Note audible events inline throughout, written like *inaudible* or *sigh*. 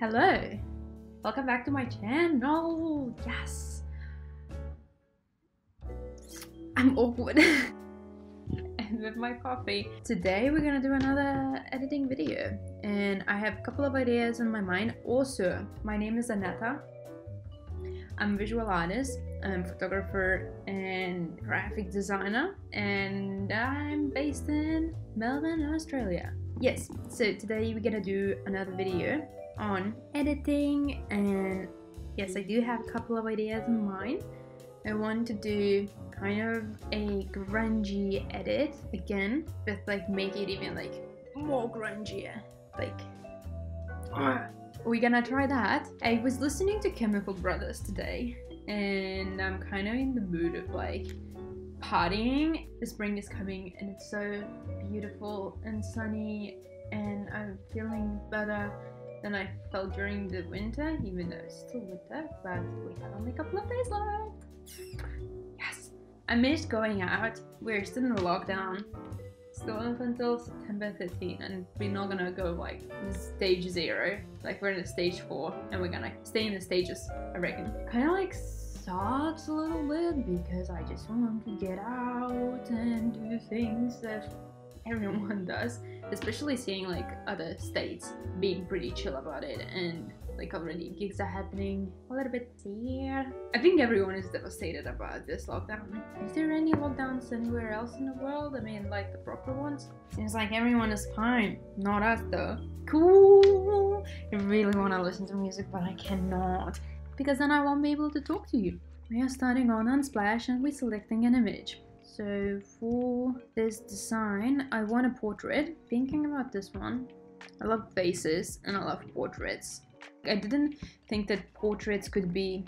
Hello! Welcome back to my channel! Yes! I'm awkward. *laughs* and with my coffee. Today we're gonna do another editing video. And I have a couple of ideas in my mind. Also, my name is Aneta. I'm a visual artist, I'm a photographer and graphic designer. And I'm based in Melbourne, Australia. Yes, so today we're gonna do another video on editing and yes I do have a couple of ideas in mind. I want to do kind of a grungy edit again but like make it even like more grungier like we're gonna try that. I was listening to Chemical Brothers today and I'm kind of in the mood of like partying. The spring is coming and it's so beautiful and sunny and I'm feeling better than I felt during the winter, even though it's still winter, but we have only a couple of days left. Yes! I missed going out. We're still in the lockdown. Still up until September 15, and we're not gonna go like stage zero. Like we're in stage four, and we're gonna stay in the stages, I reckon. Kinda like sucks a little bit because I just want to get out and do things that everyone *laughs* does, especially seeing like other states being pretty chill about it and like already gigs are happening a little bit here. I think everyone is devastated about this lockdown. Is there any lockdowns anywhere else in the world? I mean, like the proper ones? Seems like everyone is fine. Not us though. Cool! I really want to listen to music, but I cannot. Because then I won't be able to talk to you. We are starting on Unsplash and we're selecting an image. So for this design, I want a portrait. Thinking about this one, I love faces and I love portraits. I didn't think that portraits could be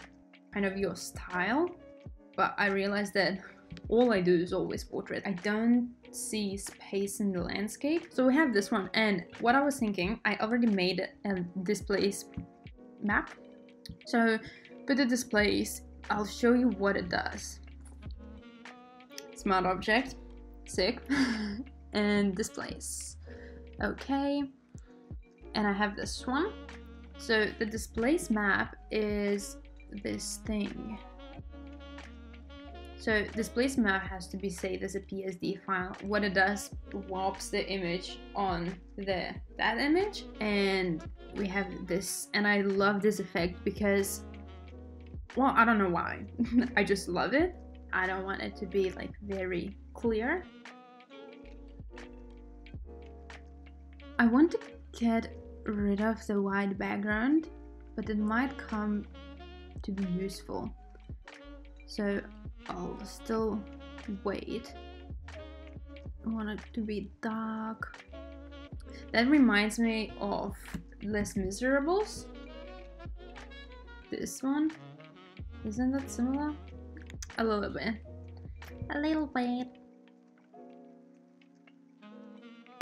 kind of your style, but I realized that all I do is always portrait. I don't see space in the landscape. So we have this one and what I was thinking, I already made a displace map. So for the displace, I'll show you what it does smart object, sick, *laughs* and displace. Okay, and I have this one. So the displace map is this thing. So displace map has to be saved as a PSD file. What it does warps the image on the that image and we have this and I love this effect because well I don't know why *laughs* I just love it I don't want it to be like very clear. I want to get rid of the white background, but it might come to be useful. So I'll still wait. I want it to be dark. That reminds me of Les Miserables. This one. Isn't that similar? A little bit. A little bit.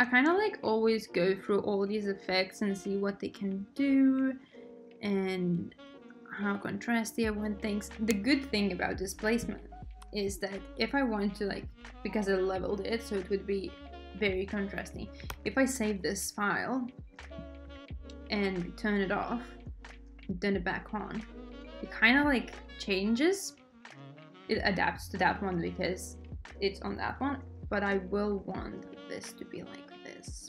I kind of like always go through all these effects and see what they can do and how contrasty I want things. The good thing about displacement is that if I want to like, because I leveled it so it would be very contrasty. If I save this file and turn it off, turn it back on, it kind of like changes it adapts to that one because it's on that one but I will want this to be like this.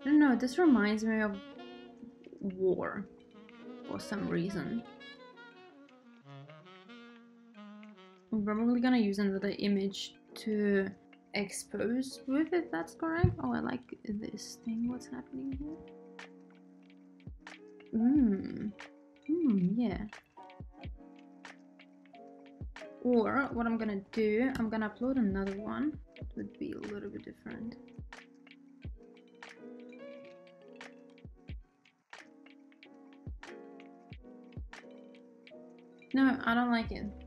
I don't know this reminds me of war for some reason. I'm probably gonna use another image to expose with if that's correct. Oh, I like this thing. What's happening here? Hmm. Hmm, yeah. Or what I'm gonna do, I'm gonna upload another one. It would be a little bit different. No, I don't like it.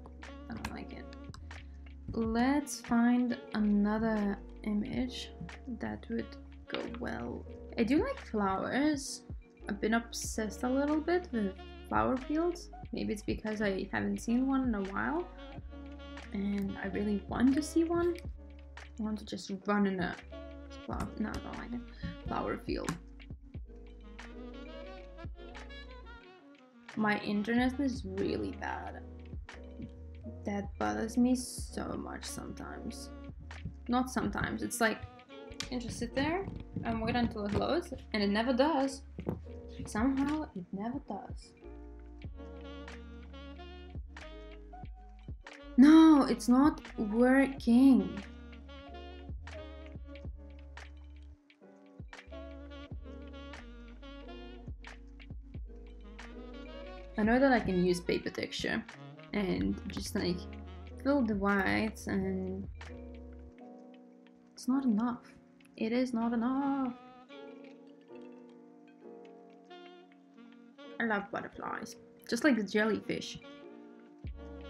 Let's find another image that would go well. I do like flowers. I've been obsessed a little bit with flower fields. Maybe it's because I haven't seen one in a while. and I really want to see one. I want to just run in a flower, no, I flower field. My internet is really bad. That bothers me so much sometimes. Not sometimes, it's like you just sit there and wait until it loads, and it never does. Somehow it never does. No, it's not working. I know that I can use paper texture and just like fill the whites and it's not enough. It is not enough. I love butterflies, just like the jellyfish.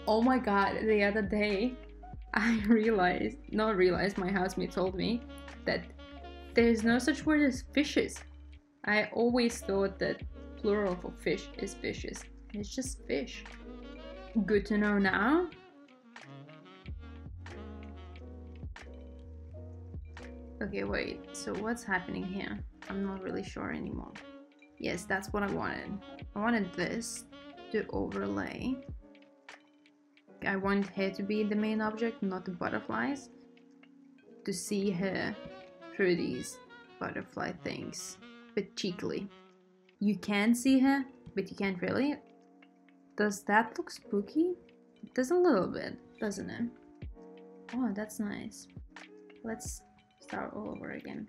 Oh my god, the other day *laughs* I realized, not realized, my housemate told me that there's no such word as fishes. I always thought that plural for fish is fishes. It's just fish. Good to know now. Okay, wait, so what's happening here? I'm not really sure anymore. Yes, that's what I wanted. I wanted this to overlay. I want her to be the main object, not the butterflies. To see her through these butterfly things, but cheekily. You can see her, but you can't really. Does that look spooky? It does a little bit, doesn't it? Oh, that's nice. Let's start all over again.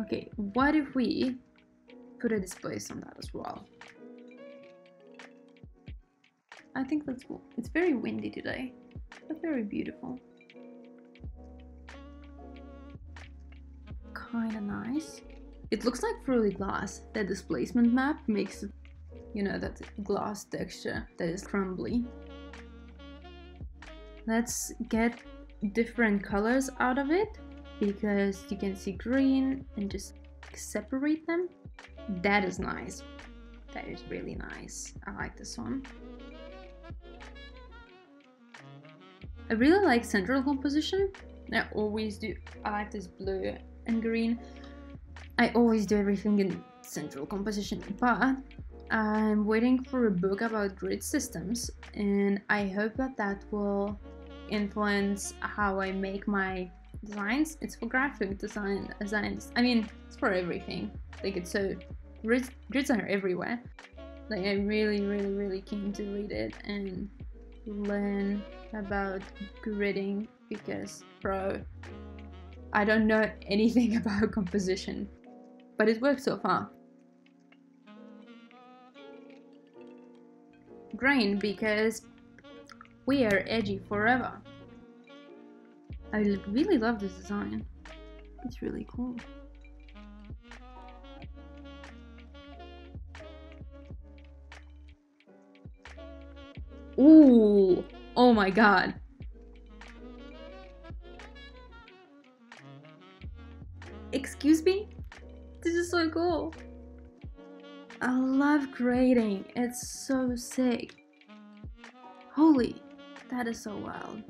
Okay, what if we put a display on that as well? I think that's cool. It's very windy today, but very beautiful. Kinda nice. It looks like Fruity Glass. The displacement map makes, you know, that glass texture that is crumbly. Let's get different colors out of it because you can see green and just separate them. That is nice. That is really nice. I like this one. I really like central composition. I always do. I like this blue and green. I always do everything in central composition, but I'm waiting for a book about grid systems and I hope that that will influence how I make my designs. It's for graphic design designs. I mean, it's for everything. Like it's so grids, grids are everywhere. Like I really, really, really keen to read it and learn about gridding because, bro, I don't know *laughs* anything about composition, but it works so far. Grain because we are edgy forever. I really love this design. It's really cool. Ooh, oh my god. Excuse me? So cool. I love grading. It's so sick. Holy, that is so wild.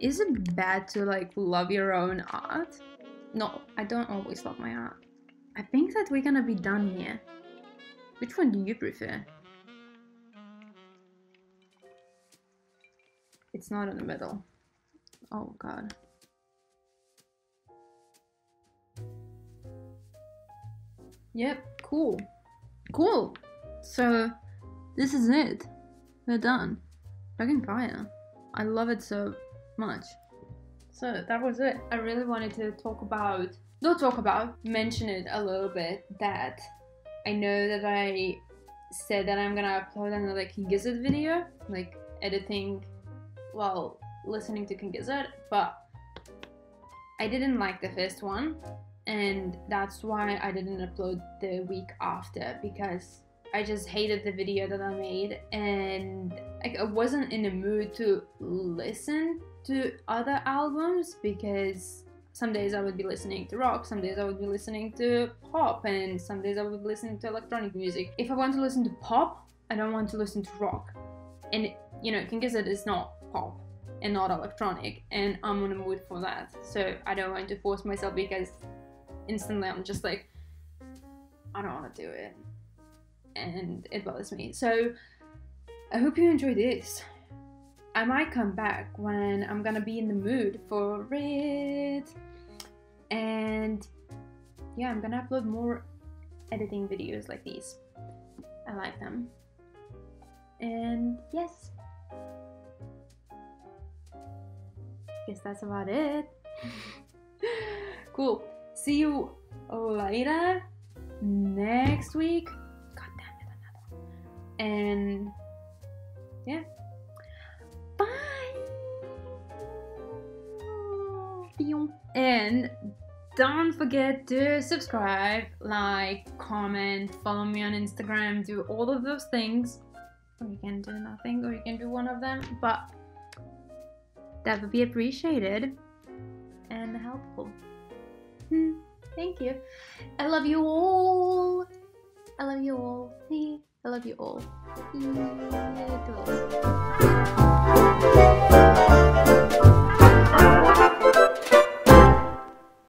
Is it bad to like love your own art? No, I don't always love my art. I think that we're gonna be done here. Which one do you prefer? It's not in the middle. Oh god. Yep, cool. Cool. So, this is it. We're done. Dragon Fire. I love it so much. So that was it. I really wanted to talk about, not talk about, mention it a little bit that I know that I said that I'm gonna upload another King Gizzard video, like editing while listening to King Gizzard, but I didn't like the first one, and that's why I didn't upload the week after because I just hated the video that I made and like I wasn't in the mood to listen to other albums because some days I would be listening to rock, some days I would be listening to pop, and some days I would be listening to electronic music. If I want to listen to pop, I don't want to listen to rock. And you know, Gizzard is not pop and not electronic, and I'm in a mood for that. So I don't want to force myself because instantly I'm just like, I don't want to do it. And it bothers me. So I hope you enjoy this. I might come back when I'm gonna be in the mood for it. And yeah, I'm gonna upload more editing videos like these. I like them. And yes. Guess that's about it. *laughs* cool. See you later next week. God damn it, another. And yeah. Bye. And don't forget to subscribe, like, comment, follow me on Instagram, do all of those things. Or you can do nothing, or you can do one of them, but that would be appreciated and helpful. *laughs* Thank you. I love you all. I love you all. I love you all.